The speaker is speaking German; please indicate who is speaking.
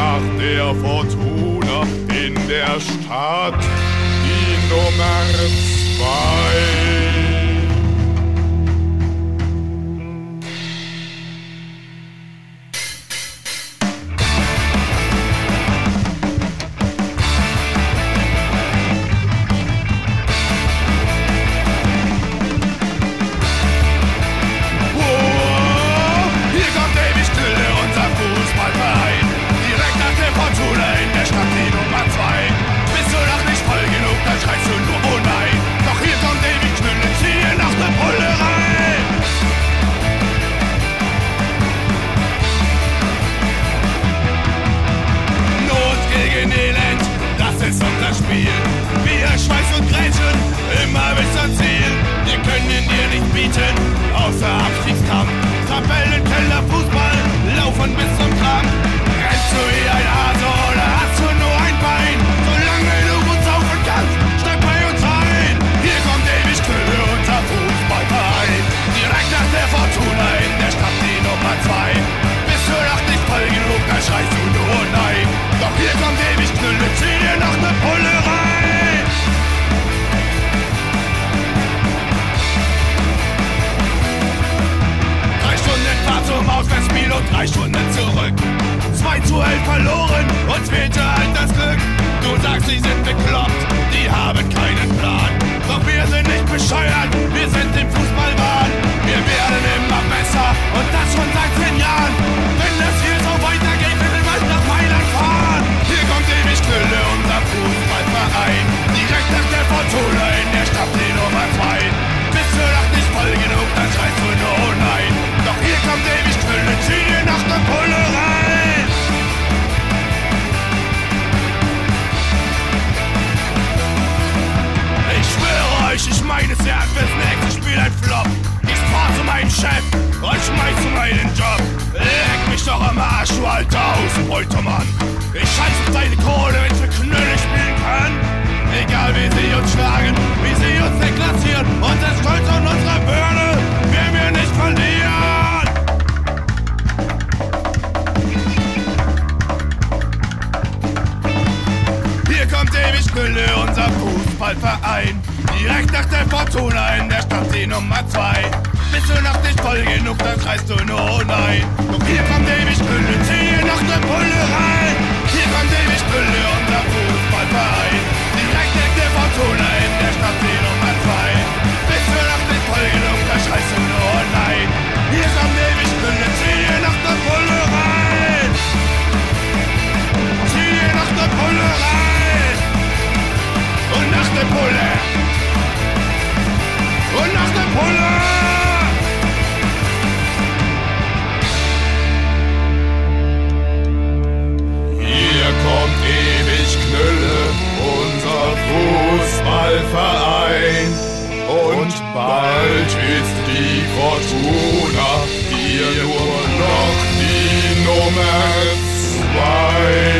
Speaker 1: nach der Fortuna in der Stadt die Nummer zwei. immer bis ans Ziel. Wir können dir nicht bieten, Spiel und drei Stunden zurück. 2 zu 11 verloren, uns fehlte halt das Glück. Du sagst, sie sind bekloppt, die haben keinen Plan. Doch wir sind nicht bescheuert, Außenbeutermann. Ich scheiß auf deine Kohle, wenn ich Knülle spielen kann. Egal wie sie uns schlagen, wie sie uns deklassieren, unser Stolz und unsere Birne werden wir nicht verlieren. Hier kommt ewig Gülle, unser Fußballverein. Direkt nach der Fortuna in der Stadt die Nummer 2. Bist du noch nicht voll genug, dann schreist du nur oh nein.
Speaker 2: Bald ist die Fortuna hier nur noch die Nummer zwei.